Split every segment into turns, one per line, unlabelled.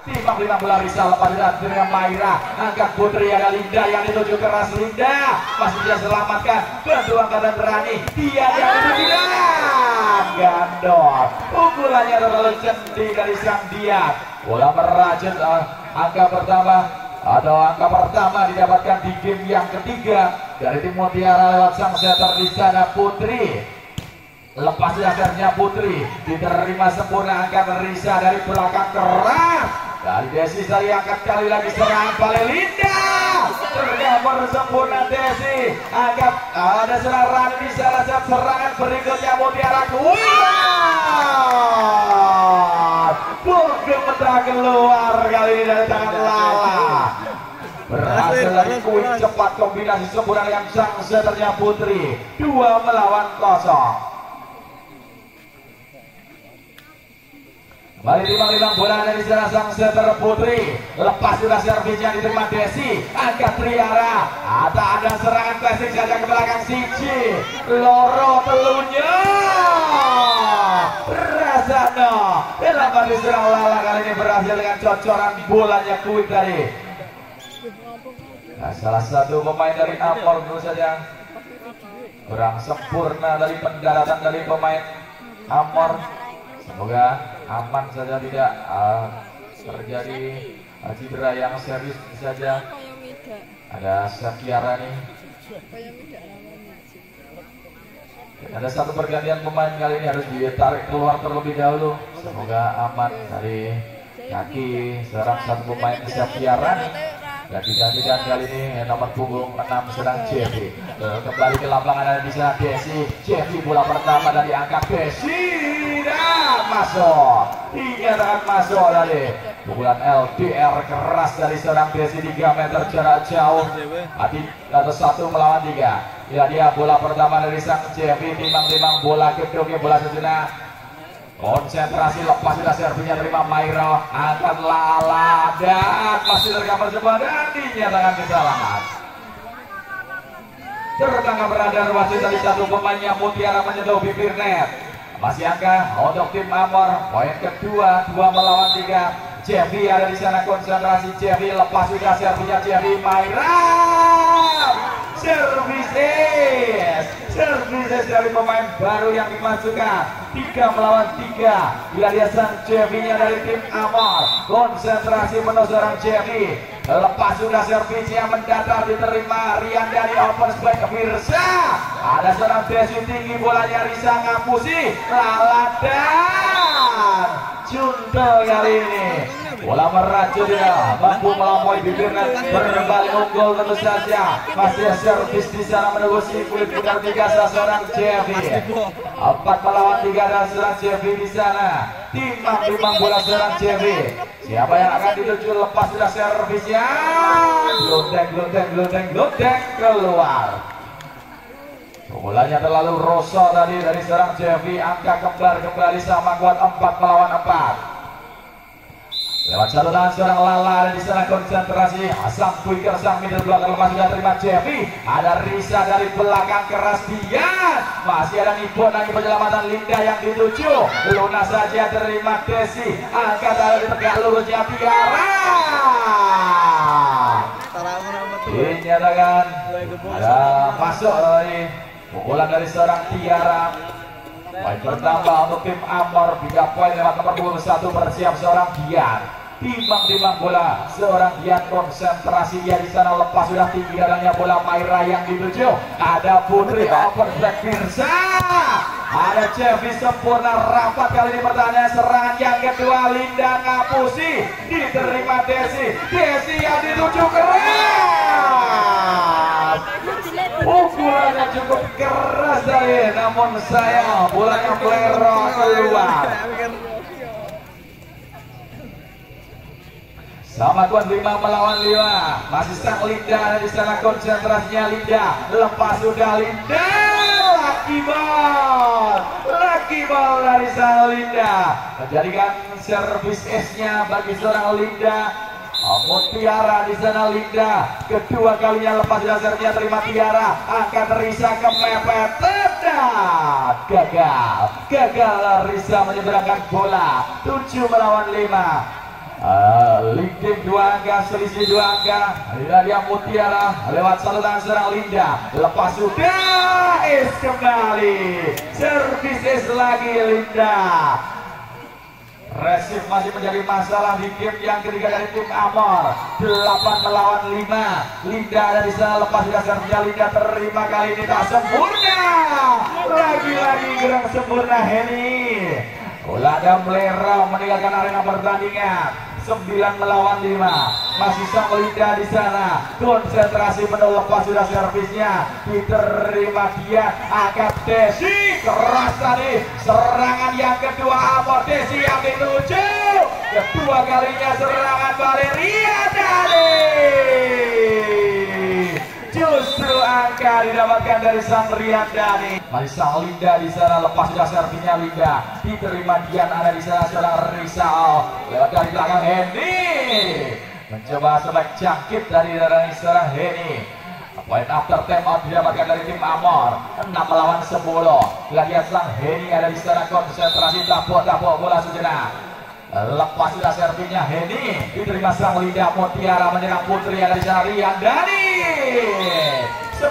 Timbang lima bola Rizal lepas dengan Maira. Angkat Putri ada Linda yang dituju keras Linda. Masih bisa selamatkan. Bantu angkatan berani. Dia yang tidak gandol pukulannya terlalu cendi dari sang dia. Bola merajut uh, angka pertama. Atau angka pertama didapatkan di game yang ketiga. Dari tim Mutiara lewat sang setter di sana Putri. Lepas dasarnya Putri. Diterima sempurna angkat Risa dari belakang keras dari Desi saya angkat kali lagi serangan Linda Tergambar sempurna Desi. Angkat ada serangan di salah satu serangan berikutnya Mutiara kuat Bogem keluar kali ini dari tangan Lala. Berhasil dari kuit cepat kombinasi sempurna dengan sang seternya Putri. Dua melawan kosong Kembali timbang bola dari sana sang setter putri. Lepas sudah servisnya diterima Desi. Angkat Triara Ada ada serangan klasik saja ke belakang Siji. Loro telunya. Rasano Dalam diserang Lala kali ini berhasil dengan cocoran bolanya kuik dari nah, Salah satu pemain dari Amor dulu saja. Kurang sempurna dari pendaratan dari pemain Amor Semoga aman saja tidak uh, terjadi uh, cedera yang serius saja. Ada Sakiara nih. Ada satu pergantian pemain kali ini harus ditarik keluar terlebih dahulu. Semoga aman dari kaki serang satu pemain Sakiara dan digantikan kali ini nomor punggung 6 sedang Jeffy kembali ke lapangan ada di sana Desi Jeffy bola pertama dari angka Desi tidak masuk. Dinyatakan masuk tadi. Pukulan LDR keras dari seorang Desi 3 meter jarak jauh. Hati atau satu melawan tiga. Ya dia bola pertama dari sang Jeffy timbang-timbang bola kedua bola sejenak konsentrasi lepas sudah servisnya terima Mairo angkat lala dan masih tergambar sebuah dan dinyatakan kesalahan tertangkap berada wasit dari satu pemainnya Mutiara menyentuh bibir net masih angka untuk tim Amor. Poin kedua, dua melawan tiga. Jeffy ada di sana konsentrasi Jeffy lepas sudah servisnya Jeffy Maira services services dari pemain baru yang dimasukkan tiga melawan tiga. Sang Jeffy nya dari tim Amor. Konsentrasi penuh seorang Jeffy lepas sudah servisnya mendatar diterima Rian dari open spike Firsa ada seorang Desi tinggi bolanya Risa ngapusi. Laladan Juntel kali ini bola meracun dia. Mampu melampaui bibir berbalik unggul tentu saja masih servis di sana menunggu si kulit putar tiga seorang Jeffy empat melawan tiga dan seorang Jeffy di sana. Timbang timbang bola seorang Jeffy siapa yang akan dituju? Lepas sudah servisnya glodeng glodeng glodeng glodeng keluar. Bolanya terlalu rosol tadi dari seorang Jeffy angka kembar kembali sama kuat. Empat melawan empat. Lewat saluran seorang Lala ada di sana konsentrasi. Asam Quicker sang middle blocker lepas sudah terima Jeffy. Ada Risa dari belakang keras dia. Masih ada Nippon lagi penyelamatan Linda yang dituju. Luna saja terima Desi. Angkat ada di tegak lurusnya Tiara. Dinyatakan ada masuk dari pukulan dari seorang Tiara. Poin pertama untuk tim Amor, 3 poin lewat nomor 21 bersiap seorang Dian timbang-timbang bola seorang Dian konsentrasi dia di sana lepas sudah tinggi dadanya bola Maira yang dituju. Ada Putri open black Mirza. Ada Cevi sempurna rapat kali ini pertanyaan serangan yang kedua Linda ngapusi diterima Desi. Desi yang dituju keras pukulannya cukup keras dari namun saya bolanya Blero keluar. Sama tuan lima melawan lima masih sang Linda di sana konsentrasinya Linda. Lepas sudah Linda. Lucky ball. Lucky ball dari sang Linda. Menjadikan servis S-nya bagi seorang Linda Mutiara di sana Linda kedua kalinya lepas dasarnya terima Tiara akan Risa kepepet tidak gagal gagal Risa menyeberangkan bola 7 melawan 5 Uh, Linkin dua angka, selisih dua angka. Dia Mutiara lewat saluran serang Linda. Lepas sudah, es kembali. Servis es lagi Linda. Resif masih menjadi masalah di game yang ketiga dari tim Amor. 8 melawan 5 Linda ada di sana lepas di dasarnya Linda terima kali ini tak sempurna. Lagi-lagi gerak sempurna Henny Ulada Melera meninggalkan arena pertandingan 9 melawan 5 masih sang Linda di sana. Konsentrasi penuh lepas sudah servisnya. Diterima dia agak Desi. Keras tadi. Serangan yang kedua Amor Desi yang dituju. Kedua kalinya serangan Valeria tadi angka didapatkan dari sang Riyandani masih sang Linda di sana lepas sudah servinya Linda. Diterima Dian ada di sana seorang Rizal lewat dari belakang Hendy mencoba sebab jangkit dari dari seorang Hendy Poin after time out didapatkan dari tim Amor. 6 melawan 10 Lagi sang Henny ada di sana konsentrasi tapok-tapok bola sejenak. Lepas sudah servinya Henny diterima serang Linda Mutiara menyerang Putri ada di sana Dani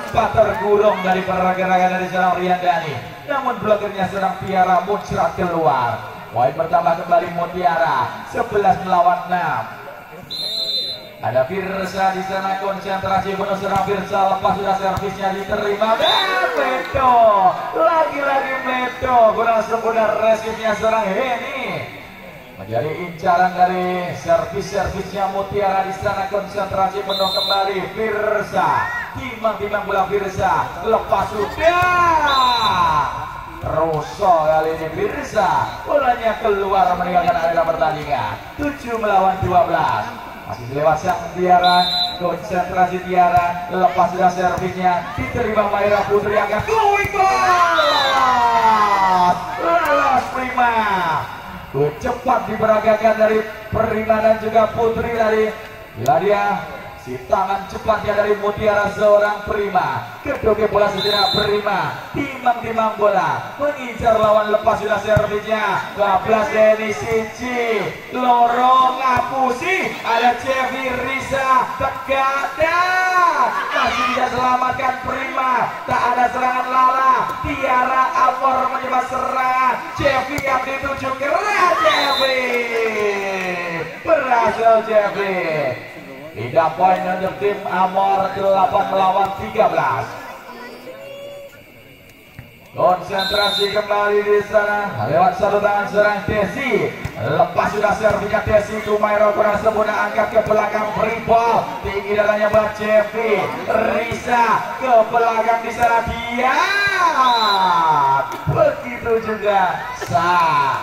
sempat tergurung dari pergerakan dari serang Dani. Namun blokernya serang Tiara muncrat keluar. Poin bertambah kembali Mutiara 11 melawan 6 ada Firsa di sana konsentrasi penuh serang Firsa lepas sudah servisnya diterima. Dan Meto lagi-lagi Meto. Kurang sempurna resipnya serang Henny menjadi incaran dari servis-servisnya Mutiara di sana konsentrasi penuh kembali Firsa timbang-timbang bola Firsa lepas sudah Rosso kali ini Firsa bolanya keluar meninggalkan area pertandingan. 7 melawan 12 masih lewat sang Tiara konsentrasi Tiara lepas sudah servisnya. Diterima Maira Putri angkat Louis Lalas prima. Cepat diperagakan dari Perina dan juga Putri dari Ladia di tangan cepatnya dari Mutiara seorang prima. Keduke bola sejenak prima. Timang-timang bola. Mengincar lawan lepas sudah servisnya. Bablas Denny Sinci. Lorong ngapusi. Ada Chevy Risa. Tegada. Masih bisa selamatkan prima. Tak ada serangan Lala. Tiara Amor menyebab serangan. Chevy yang dituju keras Chevy. Berhasil Chevy. 3 poin untuk tim Amor 8 melawan 13 Konsentrasi kembali di sana. Lewat satu tangan serang Desi. Lepas sudah servikat Desi. Kumairo kurang sempurna angkat ke belakang. Freeball. Tinggi datanya buat Jeffrey Risa ke belakang di sana. Dia. Begitu juga sah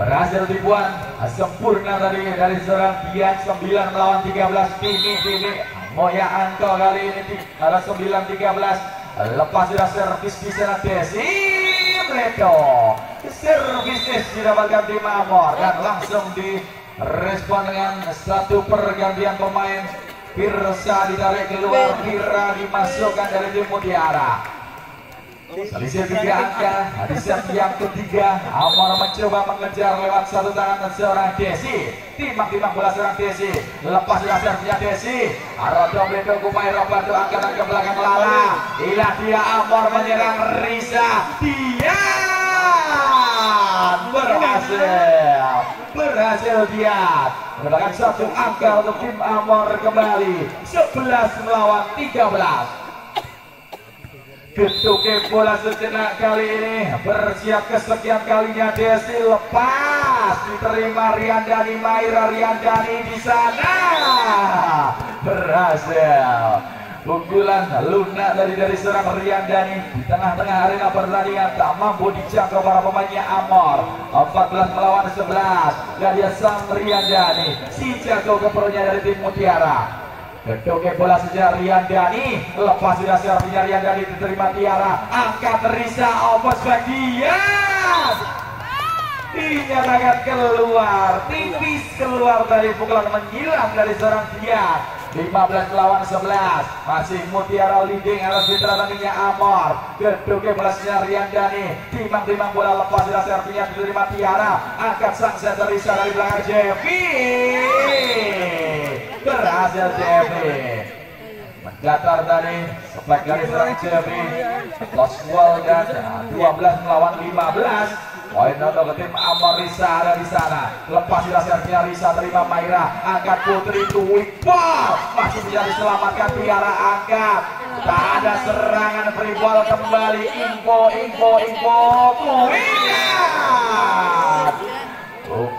berhasil dibuat. Sempurna tadi dari seorang Dian 9 melawan 13 Tini Tini Moya Anto kali ini ada 9 13 lepas sudah servis di sana Desi servis didapatkan tim Amor dan langsung direspon dengan satu pergantian pemain. Firsa ditarik keluar. Fira dimasukkan dari tim Mutiara Selisih tiga angka di set yang ketiga. Amor mencoba mengejar lewat satu tangan seorang Desi. Timang-timang bola seorang Desi. Lepas di servisnya Desi. Arodo Bledo Kumai Roberto angkatan ke belakang Lala. Inilah dia Amor menyerang Risa Dia berhasil. Berhasil dia. Mendapatkan satu angka untuk tim Amor kembali. 11 melawan 13 Ketuke bola sejenak kali ini. Bersiap kesekian kalinya Desi. Lepas. Diterima Riandani Maira Riandani di sana. Berhasil. Unggulan Luna dari dari serang Riandani di tengah-tengah arena pertandingan. Tak mampu dijangkau para pemainnya Amor. 14 melawan 11 dari sang Riandani. Si jago keperlunya dari tim Mutiara Kedoke bola saja Rian Dani Lepas sudah servisnya Rian Dani diterima Tiara. Angkat Risa Opos bagian Dinyatakan keluar Tipis keluar dari pukulan menyilang dari seorang Tiara 15 melawan 11 masih Mutiara leading atas Fitra tandingnya Amor. Geduke belasnya Riandani timang-timang bola lepas sudah serpinya diterima Tiara. Angkat sang dari belakang Jevi berhasil Jevi mendatar tadi spek dari serang Jevi lost wall dan 12 melawan 15 Poin untuk tim Amor Risa ada di sana. Lepas servisnya Risa terima Maira. Angkat Putri Tuwik. Wow, masih bisa diselamatkan Tiara angkat. Tak ada serangan free ball kembali. Info, info, info. Kuingat.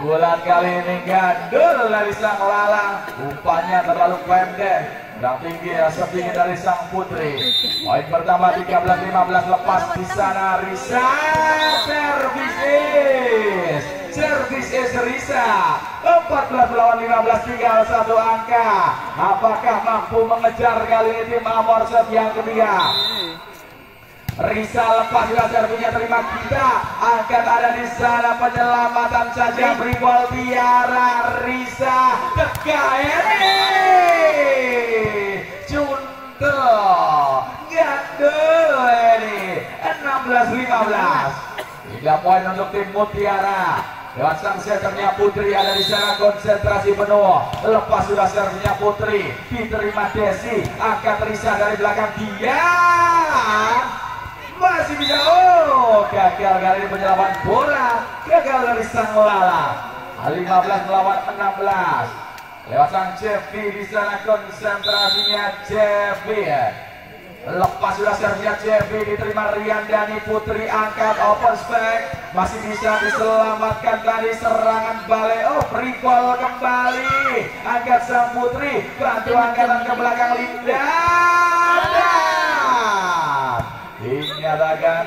Pukulan kali ini gandul dari sang lalang. Umpannya terlalu pendek. Yang tinggi ya, setinggi dari sang putri. Poin pertama 13-15 lepas di sana Risa services. Services Risa 14 melawan 15 tinggal satu angka. Apakah mampu mengejar kali ini tim Amor set yang ketiga? Risa lepas juga servisnya terima kita akan ada di sana penyelamatan saja. Bribol Tiara Risa Tekaeri Cuntel Gandul ini 16-15 3 poin untuk tim Mutiara Lewat sang setternya Putri ada di sana konsentrasi penuh. Lepas sudah servisnya Putri, diterima Desi, angkat Risa dari belakang dia masih bisa. Oh gagal kali penyelaman bola gagal dari sang lala. 15 melawan 16 lewat sang Jeffy di sana konsentrasinya Jeffy. Lepas sudah servisnya Jeffy diterima Rian Dani Putri angkat open spec masih bisa diselamatkan tadi serangan balik. Oh recall kembali. Angkat sang Putri bantu angkatan ke belakang Linda dinyatakan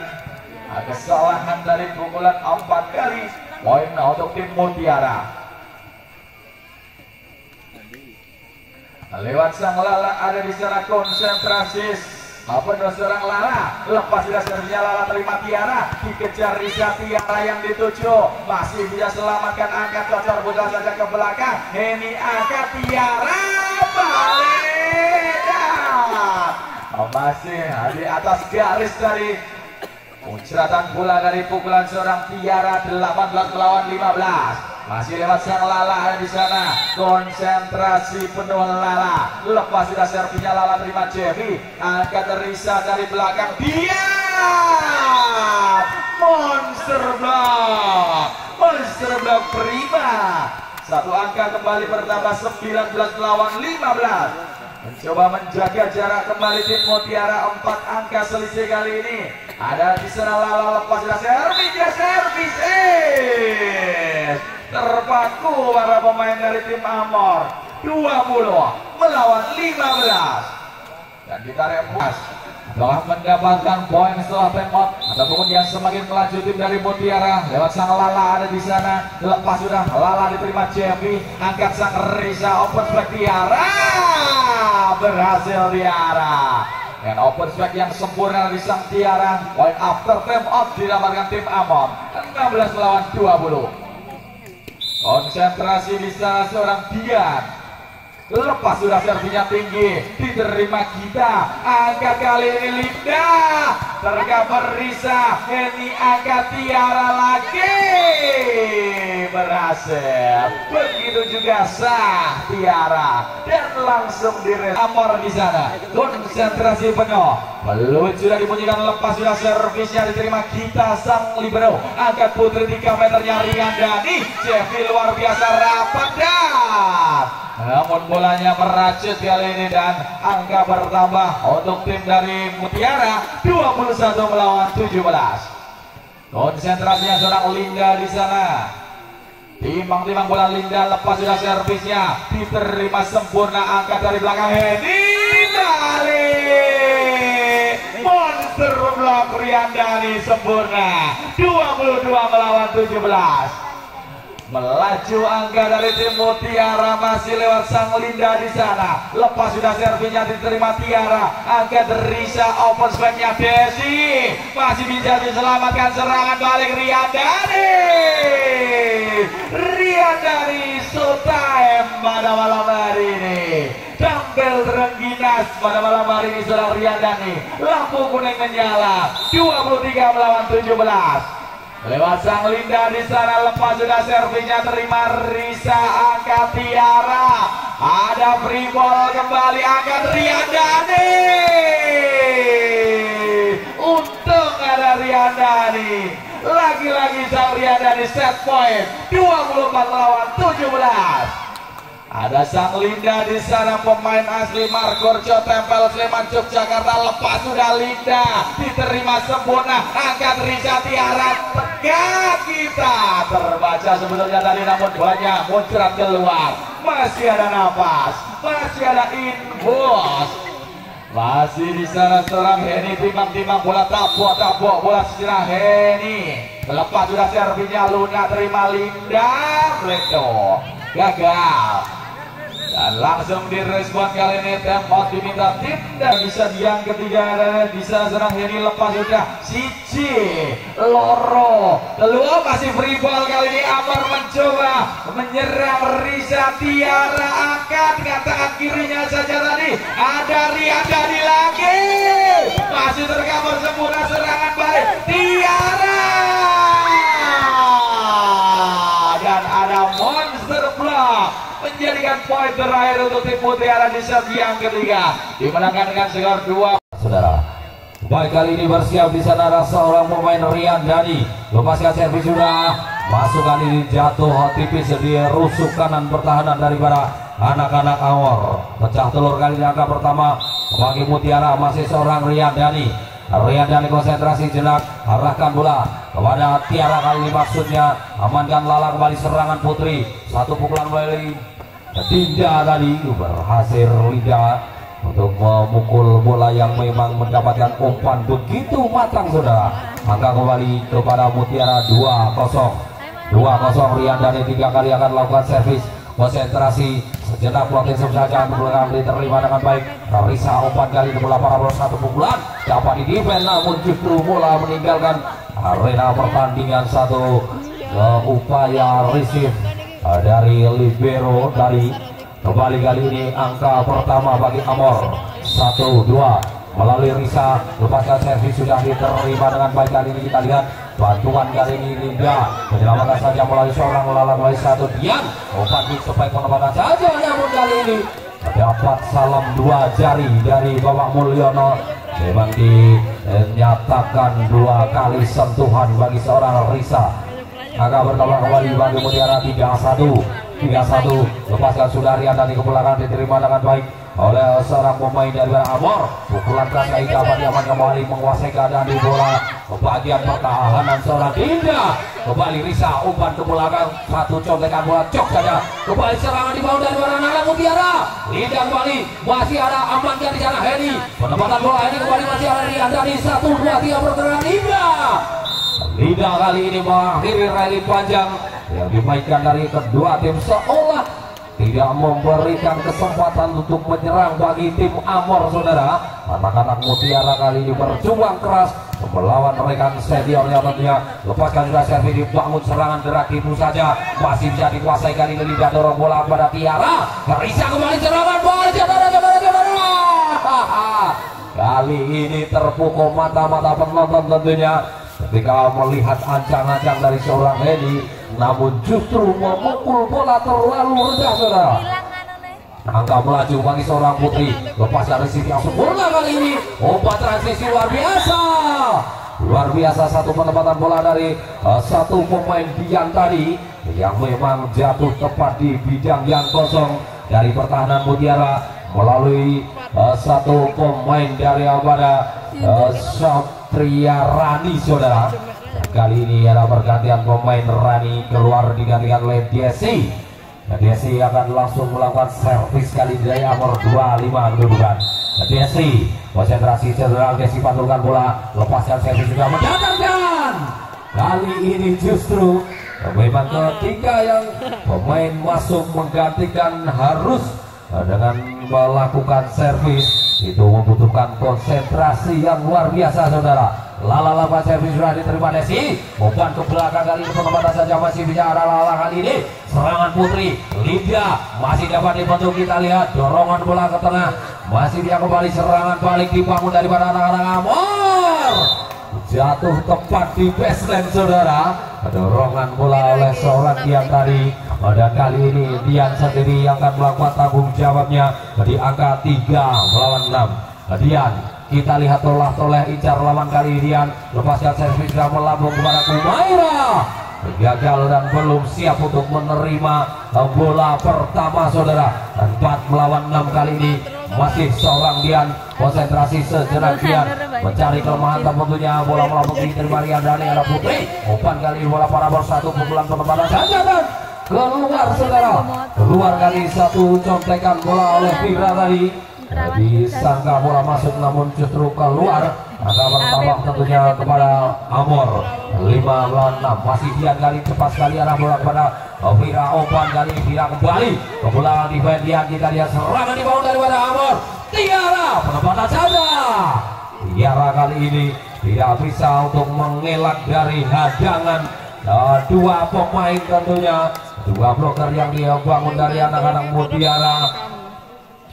kesalahan dari pukulan empat kali poin untuk tim Mutiara. Lewat sang Lala ada di sana konsentrasi. Apa serang Lala. Lepas sudah servisnya Lala terima Tiara. Dikejar Risa Tiara yang dituju. Masih bisa selamatkan angkat cocor bola saja ke belakang. Ini angkat Tiara balik masih di atas garis dari Muncratan bola dari pukulan seorang Tiara 18 melawan 15 masih lewat sang Lala di sana. Konsentrasi penuh Lala. Lepas sudah servisnya Lala terima Jevi angkat Risa dari belakang. Dia! Monster block! Monster block prima. Satu angka kembali bertambah 19 melawan 15 mencoba menjaga jarak kembali tim Mutiara empat angka selisih kali ini. Ada di sana Lala lepas dan servis ya servis eh terpaku para pemain dari tim Amor. 20 melawan 15 dan ditarik emas telah mendapatkan poin setelah temot atau kemudian semakin melaju tim dari Mutiara. Lewat sang Lala ada di sana. Lepas sudah Lala diterima Jeffy. Angkat sang Risa open flag Tiara berhasil Tiara dengan open spec yang sempurna di sang Tiara poin after time out didapatkan tim Amon. 16 melawan 20 konsentrasi di sana seorang Dian lepas sudah servisnya tinggi diterima kita. Angka kali ini Linda tercover Risa. Ini angka Tiara lagi. Berhasil. Begitu juga sah Tiara. Dan langsung dire Amor di sana. Konsentrasi penuh. Belum sudah dibunyikan lepas sudah servisnya diterima kita sang libero. Angkat putri 3 meternya Rian Dani Jeffy luar biasa. Rapat dan namun bolanya meracet kali ini dan angka bertambah untuk tim dari Mutiara 21 melawan 17. Konsentrasinya seorang Linda di sana. Timbang-timbang bola Linda lepas sudah servisnya. Diterima sempurna angkat dari belakang. Hedi balik monster blok Riandani sempurna. 22 melawan 17 melaju angga dari tim Mutiara masih lewat sang Linda di sana. Lepas sudah servinya diterima Tiara. Angka Risa open speknya Desi. Masih bisa diselamatkan serangan balik Riyadani Riyadani Sultan pada malam hari ini. Sampai
gas pada malam hari ini Saudara Riyandani lampu kuning menyala. 23 melawan 17 Lewat sang Linda di sana lepas sudah servinya terima Risa angkat Tiara. Ada free ball kembali angkat Riyandani. Untung ada Riyandani. Lagi-lagi sang Riyandani set point 24 lawan 17. Ada sang Linda di sana pemain asli Margorjo tempel Sleman Yogyakarta lepas sudah Linda diterima sempurna angkat Risa Tiara tegak kita. Terbaca sebetulnya tadi namun banyak muncrat keluar. Masih ada nafas masih ada infus. Masih di sana seorang Heni timbang-timbang bola tabok tabok bola sejarah Heni. Lepas sudah servinya Luna terima Linda Bledo gagal dan langsung direspon kali ini tempat diminta tim dan bisa yang ketiga bisa serang ini lepas sudah Cici Loro keluar masih free ball kali ini Amar mencoba menyerang Risa Tiara angkat katakan kirinya saja tadi. Ada Riyadani lagi. Masih tercover sempurna serangan balik. Tiara dan ada monster block menjadikan poin terakhir untuk tim Mutiara di set yang ketiga. Dimenangkan dengan skor dua. Saudara Baik kali ini bersiap di sana ada seorang pemain Rian Dani lepaskan servis sudah masuk kali ini jatuh tipis di rusuk kanan pertahanan daripada anak-anak Awor pecah telur kali ini angka pertama bagi Mutiara masih seorang Rian Dani Rian Dani konsentrasi jenak arahkan bola kepada Tiara kali ini maksudnya. Amankan lalang kembali serangan Putri. Satu pukulan kembali Tinja tadi berhasil Liga untuk memukul bola yang memang mendapatkan umpan begitu matang saudara. Maka kembali kepada Mutiara 2-0 2-0 Rian dari tiga kali akan lakukan servis konsentrasi. Sejenak protes saja untuk diterima dengan baik. Risa umpan kali di bola para bola satu pukulan. Dapat di defend namun justru bola meninggalkan arena pertandingan satu. Uh, upaya receive uh, dari libero dari kembali kali ini angka pertama bagi Amor. Satu dua. Melalui Risa lepaskan servis sudah diterima dengan baik kali ini. Kita lihat bantuan kali ini Linda. Menyelamatkan saja melalui seorang lalang melalui satu Dian umpan di sebaik penempatan saja namun kali ini. Dapat salam dua jari dari Bapak Mulyono. Memang dinyatakan dua kali sentuhan bagi seorang Risa maka bertambah kembali bagi Mutiara 3-1 3-1 lepaskan Sudarian dari ke belakang diterima dengan baik oleh seorang pemain dari Amor. Pukulan keras dapat Yaman kembali menguasai keadaan di bola. Bagian pertahanan seorang Dinda. Kembali Risa umpan ke belakang satu contekan bola cok saja. Kembali serangan di bawah dari Warna Mutiara. Dinda kembali masih ada amankan di sana. Heni penempatan bola ini kembali masih ada di dari satu dua tiga pergerakan Dinda Liga kali ini mengakhiri rally panjang. Yang dimainkan dari kedua tim seolah tidak memberikan kesempatan untuk menyerang bagi tim Amor saudara. Anak-anak Mutiara kali ini berjuang keras melawan rekan seniornya tentunya. Lepaskan juga servis dibangun serangan gerak itu saja. Masih bisa dikuasai kali ini tidak dorong bola pada Tiara. Risa kembali serangan bola kali ini terpukul mata-mata penonton tentunya ketika melihat ancang-ancang dari seorang Edi namun justru memukul bola terlalu rendah saudara. Angka melaju bagi seorang putri. Lepas dari sisi yang sempurna kali ini obat transisi luar biasa. Luar biasa satu penempatan bola dari uh, satu pemain Dian tadi yang memang jatuh tepat di bidang yang kosong dari pertahanan Mutiara melalui uh, satu pemain dari Abada uh, Satria Rani saudara. Kali ini ada pergantian pemain Rani keluar digantikan oleh Desi. Desi akan langsung melakukan servis kali dari Amor 25 kedudukan Desi konsentrasi cedera Desi pantulkan bola lepaskan servis juga mendatangkan. Kali ini justru memang ketika yang pemain masuk menggantikan harus dengan melakukan servis itu membutuhkan konsentrasi yang luar biasa saudara. Lala Lala servis sudah diterima Desi Umpan ke belakang kali ini penempatan saja masih bicara Lala kali ini. Serangan Putri Lydia masih dapat dibentuk kita lihat Dorongan bola ke tengah. Masih dia kembali serangan balik dibangun daripada anak-anak Amor. Jatuh tepat di baseline saudara. Dorongan bola oleh seorang Dian tadi Dan kali ini Dian sendiri yang akan melakukan tanggung jawabnya. Di angka 3 melawan 6 Dian kita lihat tolah toleh incar lawan kali Dian. Lepaskan servis dan melambung kepada Kumaira. Gagal dan belum siap untuk menerima bola pertama saudara. Dan 4 melawan 6 kali ini. Masih seorang Dian. Konsentrasi sejenak Dian. mencari kelemahan tentunya bola melambung diterima Rian Dani ada Putri. Umpan kali ini bola para bersatu pukulan penempatan saja dan keluar saudara. Keluar kali satu contekan bola oleh Fibra tadi. Disangka bola masuk namun justru keluar. Agak bertambah tentunya kepada Amor. 5 lawan 6 masih dia kali cepat sekali arah bola kepada Vira Opan kali Vira kembali. Ke bola di dia kita lihat serangan dibangun daripada Amor. Tiara penempatan saja. Tiara kali ini tidak bisa untuk mengelak dari hadangan. Uh, dua pemain tentunya dua bloker yang dia bangun dari anak-anak Mutiara.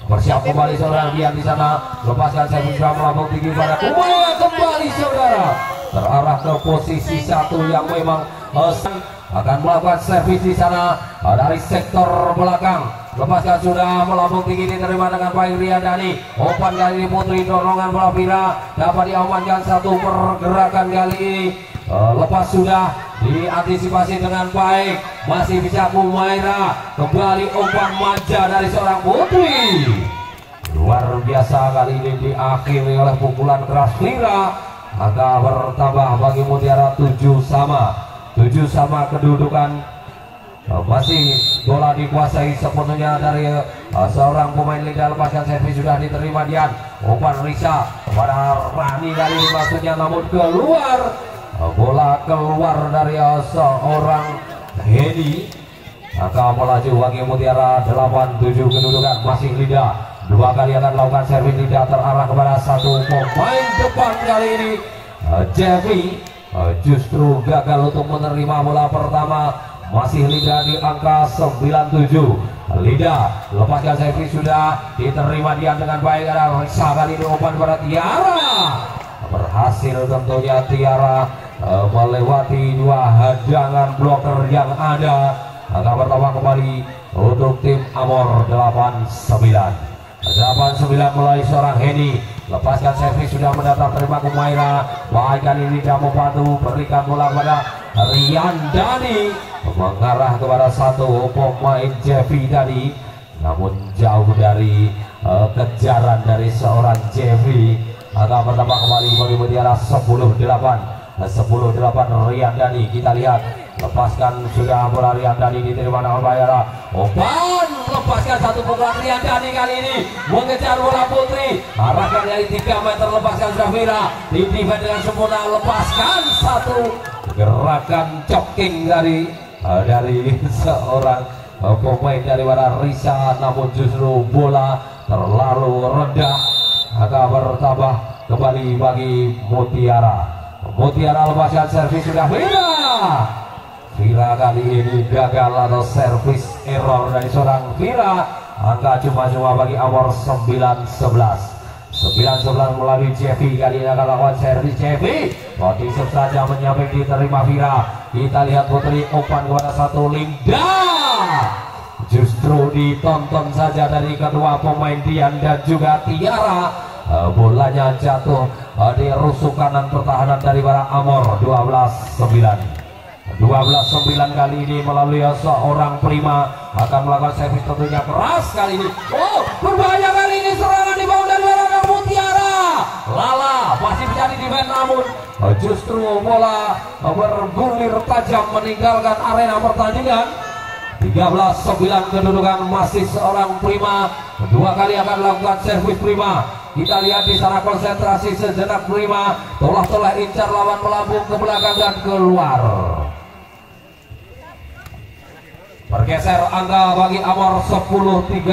Bersiap kembali saudara dia di sana. Lepaskan servis melambung tinggi pada kembali saudara. Terarah ke posisi satu yang memang akan melakukan servis di sana dari sektor belakang. Lepaskan sudah melambung tinggi diterima dengan baik Riyadani umpan kali ini Putri dorongan bola dapat diamankan satu pergerakan kali. ini uh, lepas sudah diantisipasi dengan baik. Masih bisa Kumaira kembali umpan manja dari seorang putri. Luar biasa kali ini diakhiri oleh pukulan keras Lira. Angka bertambah bagi Mutiara 7 sama. 7 sama kedudukan. Uh, masih bola dikuasai sepenuhnya dari uh, seorang pemain liga lepaskan servis sudah diterima Dian. Umpan Risa kepada Rani ini maksudnya namun keluar bola keluar dari seorang Hedi. Maka melaju bagi Mutiara 87 kedudukan. Masih Lida. Dua kali akan melakukan servis Lida terarah kepada satu pemain depan kali ini. Jeffy justru gagal untuk menerima bola pertama. Masih Lida di angka 97 Lida lepaskan servis sudah diterima dia dengan baik. Ada kali ini umpan pada Tiara. Berhasil tentunya Tiara uh, melewati dua hadangan bloker yang ada. Angka pertama kembali untuk tim Amor 89 89 mulai seorang Hedi lepaskan servis sudah mendatang terima Kumaira. Bahkan ini tidak membantu berikan bola kepada Rian Dani mengarah kepada satu pemain Jeffy tadi namun jauh dari uh, kejaran dari seorang Jeffy. Angka pertama kembali bagi Mutiara 10 8 10 8 Rian Dani kita lihat lepaskan sudah bola Rian Dani diterima oleh Bayara Opan lepaskan satu pukulan Rian Dani kali ini. Mengejar bola Putri. Arahkan dari 3 meter lepaskan Zafira di defend dengan sempurna lepaskan satu. Gerakan choking dari uh, dari seorang uh, pemain dari warna Risa. Namun justru bola terlalu rendah. Agak bertambah kembali bagi Mutiara Mutiara lepaskan servis sudah Vira Vira kali ini gagal atau servis error dari seorang Vira. Angka cuma-cuma bagi awal 9-11 9-11 melalui Cevi kali ini akan lawan servis Cevi Motisip saja menyamping diterima Vira. Kita lihat Putri umpan kepada satu Linda. Justru ditonton saja dari kedua pemain Dian dan juga Tiara bolanya jatuh uh, di rusuk kanan pertahanan dari para Amor 12 9 12 9 kali ini melalui seorang prima akan melakukan servis tentunya keras kali ini. Oh berbahaya kali ini serangan di bawah dari Warana Mutiara. Lala masih bisa di defend namun uh, justru bola bergulir tajam meninggalkan arena pertandingan 13-9 kedudukan masih seorang prima. Dua kali akan melakukan servis prima. Kita lihat di sana konsentrasi sejenak prima. Tolah-tolah incar lawan melambung ke belakang dan keluar. Bergeser angka bagi Amor 10-13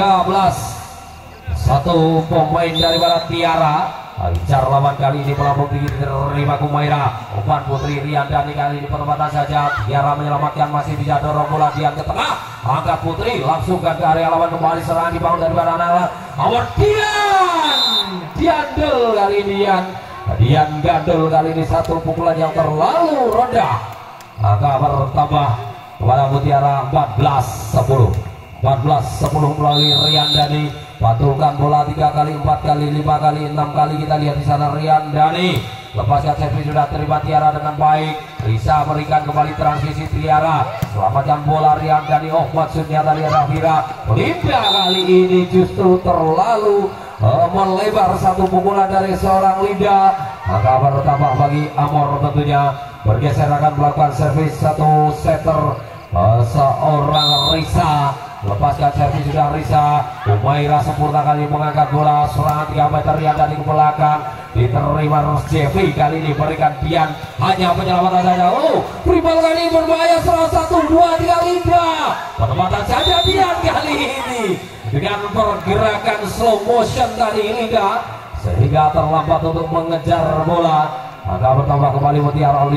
satu pemain dari barat Tiara Incar lawan kali ini melambung tinggi diterima Kumaira Umpan Putri Rian Dani kali ini penempatan saja. Tiara menyelamatkan masih bisa dorong bola Dian ke tengah. Angkat Putri langsung ke area lawan kembali serangan dibangun dari barat anak Awar Dian Diandel kali ini Dian Dian Gandel kali ini satu pukulan yang terlalu rendah. Angka bertambah kepada Mutiara 14 10 14 10 melalui Rian Dani Patulkan bola tiga kali, empat kali, lima kali, enam kali kita lihat di sana Rian Dani. Lepaskan servis sudah terima Tiara dengan baik. Risa berikan kembali transisi Tiara. Selamatkan bola Rian Dani. Oh maksudnya tadi Rafira. Linda kali ini justru terlalu uh, melebar satu pukulan dari seorang Linda. Maka bertambah bagi Amor tentunya bergeser akan melakukan servis satu setter uh, seorang Risa lepaskan servis sudah Risa. Umaira sempurna kali mengangkat bola. Serangan 3 meter yang dari ke belakang. Diterima Jeffrey. Kali ini berikan Dian. Hanya penyelamatan saja. Oh Primal kali ini berbahaya. Serang satu dua tiga lima. Penempatan saja Dian kali ini. Dengan pergerakan slow motion dari Linda sehingga terlambat untuk mengejar bola. Maka bertambah kembali Mutiara 15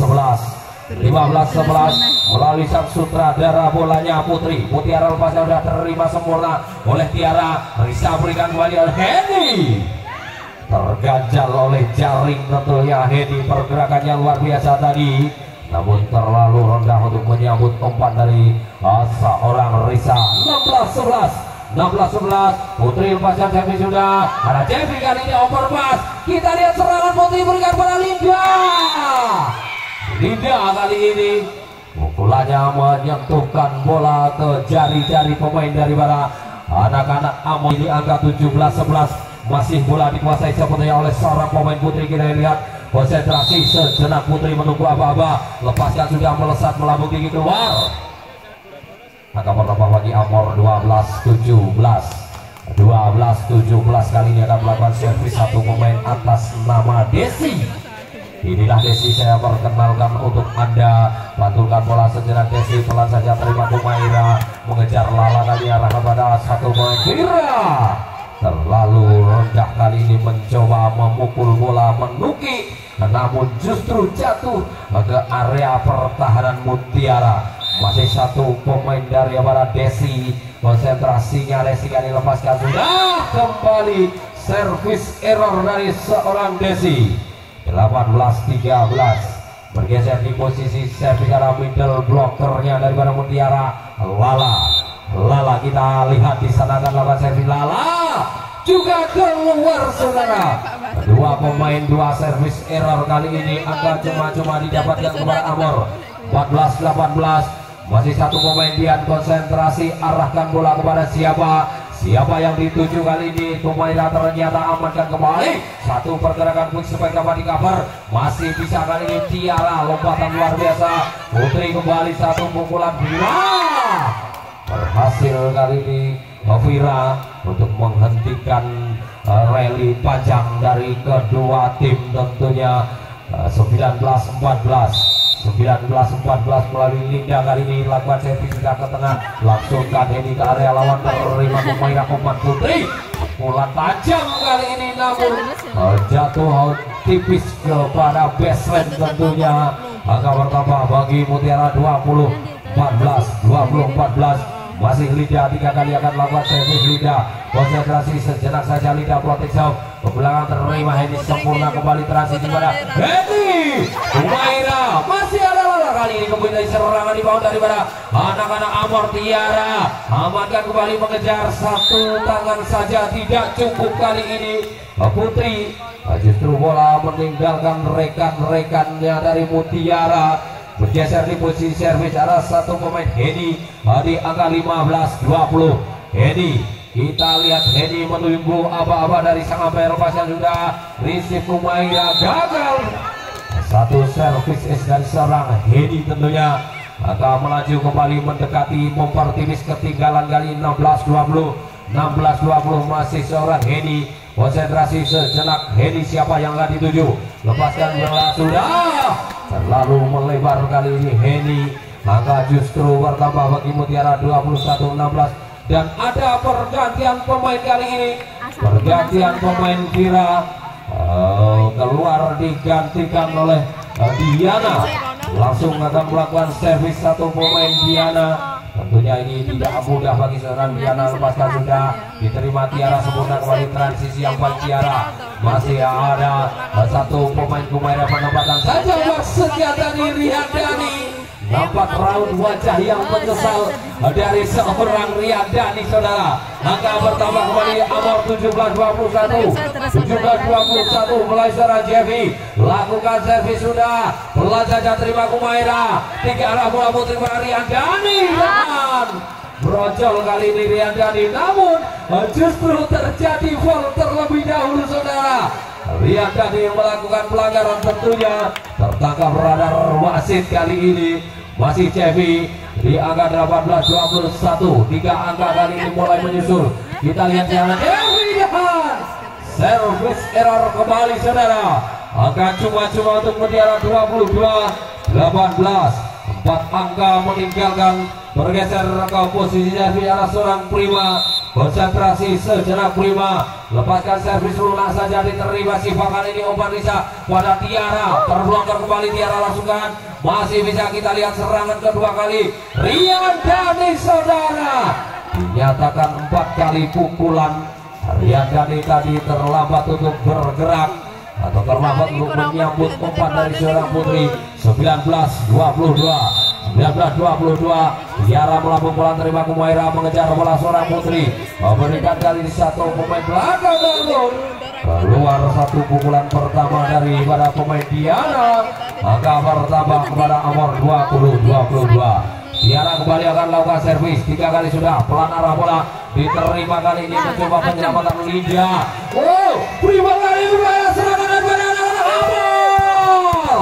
11 15-11 melalui sang sutradara bolanya Putri. Mutiara lepasnya sudah terima sempurna. Oleh Tiara Risa berikan kembali oleh Henny terganjal oleh jaring tentunya Henny pergerakannya luar biasa tadi. Namun terlalu rendah untuk menyambut umpan dari uh, seorang Risa. 16-11 16-11 Putri lepaskan Cevi sudah. Ada Cevi kali ini overpass kita lihat serangan Putri berikan pada Linda tidak kali ini. Pukulannya menyentuhkan bola ke jari-jari pemain dari para anak-anak Amo ini angka 17-11 masih bola dikuasai sepenuhnya oleh seorang pemain putri kita lihat. Konsentrasi sejenak putri menunggu apa-apa. Lepaskan sudah melesat melambung tinggi keluar. Maka pertama bagi Amor 12-17 12-17 kali ini akan melakukan servis satu pemain atas nama Desi Inilah Desi saya perkenalkan untuk Anda. Pantulkan bola sejenak Desi. Pelan saja terima Kumaira Mengejar Lala tadi arah kepada satu Kira Terlalu rendah kali ini mencoba memukul bola menuki. Namun justru jatuh ke area pertahanan Mutiara. Masih satu pemain dari para Desi. Konsentrasinya Desi kali lepaskan. Sudah kembali Servis error dari seorang Desi 18-13 bergeser di posisi servis arah middle blockernya daripada Mutiara. Lala Lala kita lihat di sana kan lawan servis Lala juga keluar saudara. Dua pemain dua servis error kali ini angka cuma-cuma didapatkan kepada Amor. 14-18 masih satu pemain Dian konsentrasi arahkan bola kepada siapa Siapa yang dituju kali ini? Tumaira ternyata amankan kembali. Satu pergerakan quick supaya dapat di cover Masih bisa kali ini Tiara Lompatan luar biasa. Putri kembali satu pukulan Vira Berhasil kali ini Vira Untuk menghentikan uh, rally panjang dari kedua tim tentunya uh, 19-14 19-14 melalui Linda kali ini lakukan servis ke tengah. Langsung ini ke area lawan menerima pemain Akuman Putri. Pukulan tajam kali ini namun uh, jatuh tipis kepada baseline tentunya. Angka pertama bagi Mutiara 20 14 20 14 masih Linda tiga kali akan lakukan servis Linda konsentrasi sejenak saja Linda proteksi Ke belakang terima Hendy sempurna kembali transisi pada Hendy Umaira masih ada lala kali ini kembali serangan di bawah daripada anak-anak Amor Tiara amankan kembali mengejar satu tangan saja. Tidak cukup kali ini. Putri justru bola meninggalkan rekan-rekannya dari Mutiara. Bergeser di posisi servis arah satu pemain. Hendy di angka 15-20 Hendy kita lihat Hedi menunggu apa-apa dari sang umpire pasang sudah Risif Umaira gagal. Satu servis es dari seorang Hedi tentunya. Akan melaju kembali mendekati mempertipis ketinggalan kali 16-20 16-20 masih seorang Hedi. Konsentrasi sejenak Hedi siapa yang akan dituju. Lepaskan bola sudah. Terlalu melebar kali ini Hedi. Maka justru bertambah bagi Mutiara 21-16 dan ada pergantian pemain kali ini. Pergantian pemain Vira. Uh, keluar digantikan oleh uh, Diana. Langsung akan melakukan servis satu pemain Diana. Tentunya ini tidak mudah bagi seorang Diana lepaskan sudah. diterima Tiara sempurna kembali transisi yang baik Tiara. Masih ada uh, satu pemain Kumaira penempatan saja maksudnya dari Riyadani nampak raut wajah yang menyesal dari seorang Riyadani saudara. Angka bertambah kembali Amor 17-21 17-21 mulai seorang Jeffy. Lakukan servis sudah. Pelajar terima Kumaira. Tiga arah bola putri Riyadani. Dan brojol kali ini Riyadani. Namun justru terjadi foul terlebih dahulu saudara Riyadani yang melakukan pelanggaran tentunya. Tertangkap radar wasit kali ini. Masih Cevi di angka 18-21 tiga angka kali ini mulai menyusul. Kita lihat jalan. Dan servis error kembali saudara. Akan cuma-cuma untuk mutiara 22 18 empat angka meninggalkan bergeser ke posisi Cevi arah seorang prima konsentrasi sejenak prima. Lepaskan servis lunak saja diterima si kali ini Oban Risa pada Tiara terblokir kembali Tiara langsungkan. Masih bisa kita lihat serangan kedua kali. Rian Dani saudara. Dinyatakan empat kali pukulan. Rian Dani tadi terlambat untuk bergerak. Atau terlambat untuk menyambut umpan dari seorang putri. 19-22 19-22 Tiara melambung bola terima Kumaira mengejar bola seorang putri. Memberikan kali satu pemain belakang namun keluar satu pukulan pertama dari pada pemain Tiara maka pertama kepada Amor 20-22 Tiara kembali akan lakukan servis. Tiga kali sudah pelan arah bola. Diterima kali ini mencoba penyelamatan Linda wow prima kali serangan daripada Amor.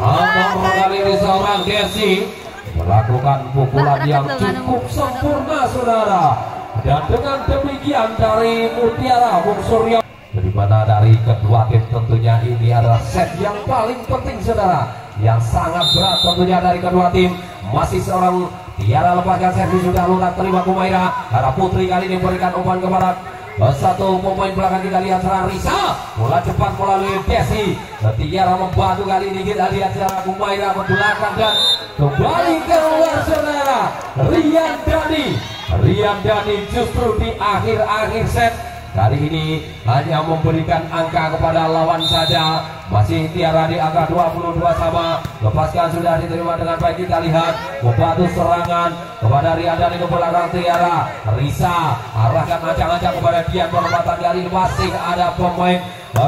Amor kali ini seorang Desi melakukan pukulan yang cukup sempurna saudara. Dan dengan demikian dari Mutiara Bung Suryo. Dari mana? Dari kedua tim tentunya ini adalah set yang paling penting saudara. Yang sangat berat tentunya dari kedua tim. Masih seorang Tiara lepaskan servis sudah lunak terima Kumaira karena Putri kali ini memberikan umpan kepada satu pemain belakang kita lihat serang Risa bola cepat melalui Desi Tiara membantu kali ini kita lihat secara Kumaira ke belakang dan kembali keluar saudara Rian Dani Rian Dani justru di akhir-akhir set Kali ini hanya memberikan angka kepada lawan saja. Masih Tiara di angka 22 sama. Lepaskan sudah diterima dengan baik. Kita lihat. Membantu serangan kepada Riadani ke belakang Tiara. Risa arahkan ancang-ancang kepada Dian Perempatan ini masih ada pemain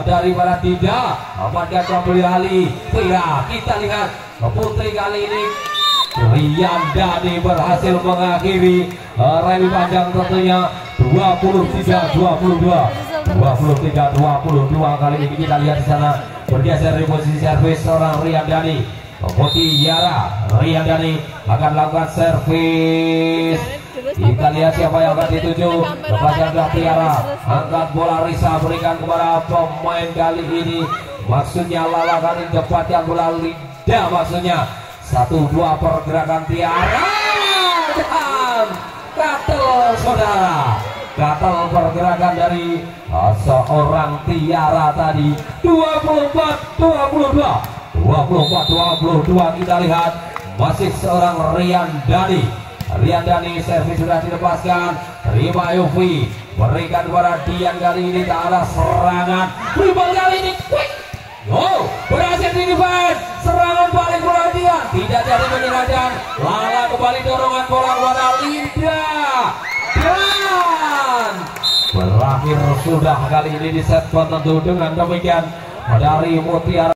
daripada tidak. Amankan kembali Ali. Tira kita lihat. Putri kali ini Rian Dani berhasil mengakhiri uh, rally panjang tentunya 23 22 23 22 kali ini kita lihat di sana. Bergeser di posisi servis seorang Rian Dani Yara Rian Dani akan lakukan servis. Kita lihat siapa yang akan dituju. Lepaskan Tiara angkat bola Risa berikan kepada pemain kali ini. Maksudnya Lala kali cepat yang bola lidah maksudnya satu dua pergerakan Tiara. Dan katel saudara. Katel pergerakan dari seorang Tiara tadi. 24 22 24 22 kita lihat masih seorang Rian Dani Rian Dani servis sudah dilepaskan. Terima Yofi berikan kepada Dian kali ini tak ada serangan. Rebound kali ini. Quick Oh, berhasil di defense. Serangan balik perhatian tidak jadi menyerahkan. Lala kembali dorongan bola kepada Linda dan berakhir sudah kali ini di set tentu dengan demikian. Dari Mutiara